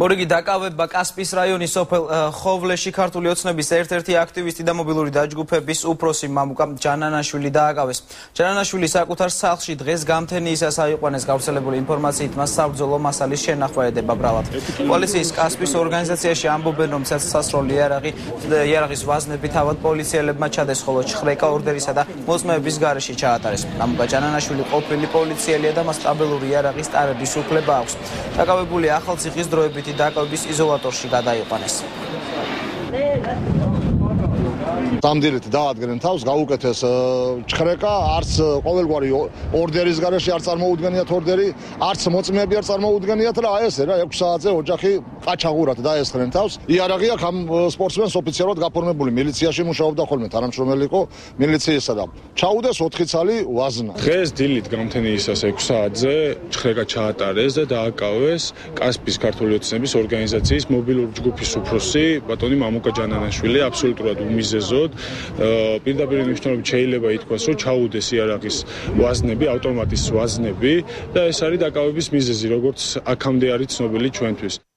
მორიგი დაკავება კასპის რაიონის სოფელ ხოვლეში ქართული ოცნების ერთ-ერთი აქტივისტი და მობილური დაჯგუფების უფროსი მამუკა ჯანანაშვილი დააკავეს. ჯანანაშვილი საკუთარ სახლში დღეს გამთენიისას აიყვანეს გავრცელებული ინფორმაციით მას საბრძოლო მასალის შენახვა ედება ბრალად. პოლიციის კასპის ორგანიზაციაში ამბობენ, რომ სასროლი იარაღი იარაღის ვაზნები თავად პოლიციელებმა ჩადეს, ხოლო ხრეკა ორდერისა და მოწმეების გარეშე ჩაატარეს. მამუკა ჯანანაშვილი ყოფილი პოლიციელია და მას სტაბილური იარაღის ტარების უფლება აქვს. დაკავებული ახალციხის დროებით დადებითი დაკავების იზოლატორში გადაიყვანეს. სამდირით დაადგენენ თავს გაუკეთეს ჩხრეკა არც ყოველგვარი ორდერის garaში არ წარმოუდგენიათ ორდერი არც მოწმეები არ წარმოუდგენიათ რა აი ესე რა 6 საათზე ოჯახი ყაჩაღურად დაესხნენ თავს. იარაღი აქვს ამ სპორტსმენს ოფიციალურად გაფორმებული მილიციაში მუშაობდა ხოლმე. თანამშრომელი იყო მილიციისა და ჩაუდეს 4 ცალი ვაზნა. დღეს დილით გამთენიისას 6 საათზე ჩხრეკა ჩაატარეს და დააკავეს კასპის ქართული ოცნების ორგანიზაციის მობილური ჯგუფის უფროსი ბატონი მამუკა ჯანანაშვილი აბსოლუტურად უმიზეზოდ. პირდაპირ მნიშვნელობით შეიძლება ითქვას, რომ ჩაუდეს იარაღის ვაზნები, ავტომატის ვაზნები და ეს არის დაკავების მიზეზი, როგორც აქამდე არის ცნობილი ჩვენთვის.